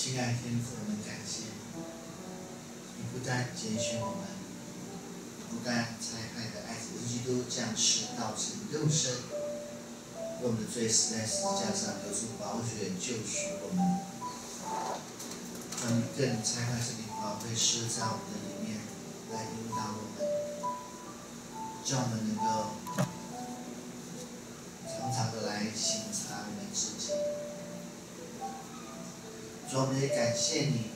亲爱的天父，我们感谢你不但拣选我们，不但差派的爱子基督降世道成肉身，我们的罪死在十字架上，流出宝血救赎我们，让你更拆开这里宝贝施在我们的里面，来引导我们，叫我们能够常常的来省察我们自己。主，我们也感谢你，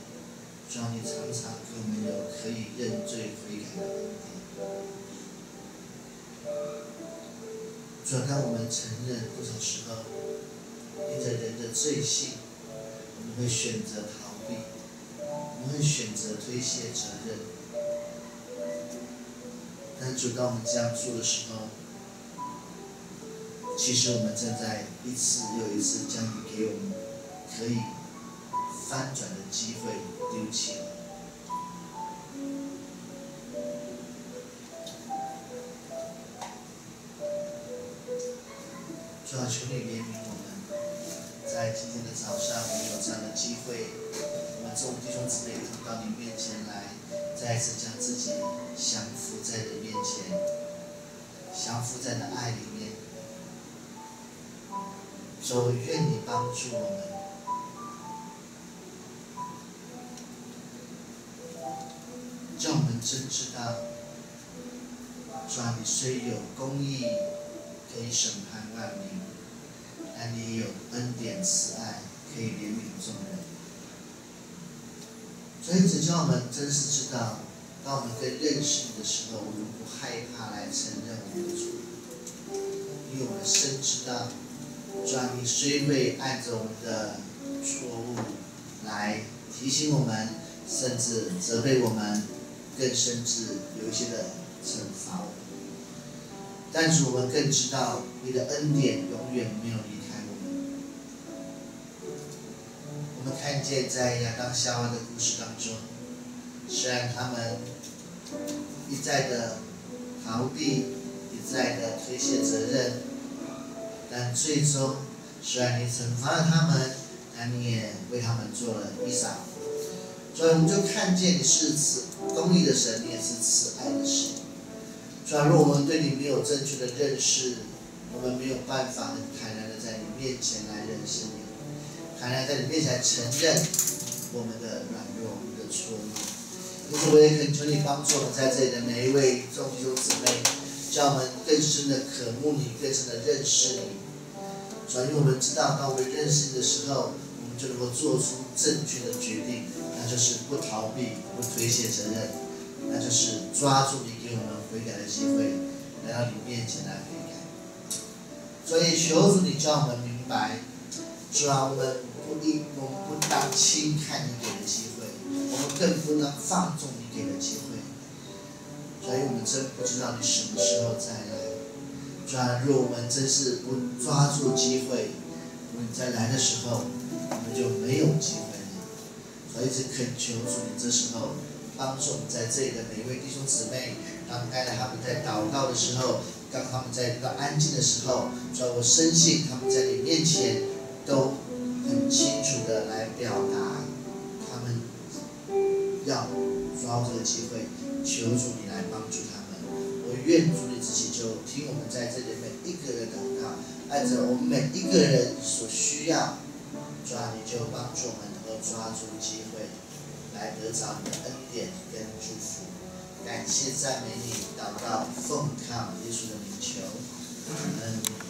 主，你常常给我们有可以认罪悔改的恩典。主，当我们承认不少时候，因着人的罪性，我们会选择逃避，我们会选择推卸责任。但主，当我们这样做的时候，其实我们正在一次又一次将你给我们可以。翻转的机会丢弃了，主要求你怜悯我们，在今天的早上，我们有这样的机会，我们众弟兄姊妹同到你面前来，再次将自己降服在你面前，降服在那爱里面，主愿你帮助我们。真知道，主啊，你虽有公义可以审判万民，但你有恩典慈爱可以怜悯众人。所以，只叫我们真实知道，当我们在认识你的时候，我们不害怕来承认我们的错，因为我们深知道，主啊，你虽会按着我们的错误来提醒我们，甚至责备我们。更甚至有一些的惩罚我，但是我们更知道你的恩典永远没有离开我们。我们看见在亚当夏娃的故事当中，虽然他们一再的逃避，一再的推卸责任，但最终虽然你惩罚了他们，但你也为他们做了衣裳。所以我们就看见你是慈公义的神，你也是慈爱的神。假如我们对你没有正确的认识，我们没有办法很坦然的在你面前来认识你，坦然在你面前承认我们的软弱、我们的错误。因此，我也恳求你帮助我们在这里的每一位众弟兄姊妹，叫我们更深的渴慕你，更深的认识你。转因我们知道，当我们认识你的时候，就能够做出正确的决定。那就是不逃避，不推卸责任，那就是抓住你给我们悔改的机会，来到你面前来悔改。所以求主你叫我们明白，主啊，我们不应，我们不当轻看你给的机会，我们更不能放纵你给的机会。所以我们真不知道你什么时候再来。主啊，若我们真是不抓住机会，我们再来的时候，我们就没有机会。我一直恳求主，你这时候帮助我们在这里的每一位弟兄姊妹，当刚才他们在祷告的时候，当他们在一个安静的时候，主要我深信他们在你面前都很清楚的来表达，他们要抓住这个机会，求主你来帮助他按照我们每一个人所需要，主啊你就帮助我们能够。抓住机会，来得着你的恩典跟祝福，感谢赞美你，祷告奉靠耶稣的名求，嗯。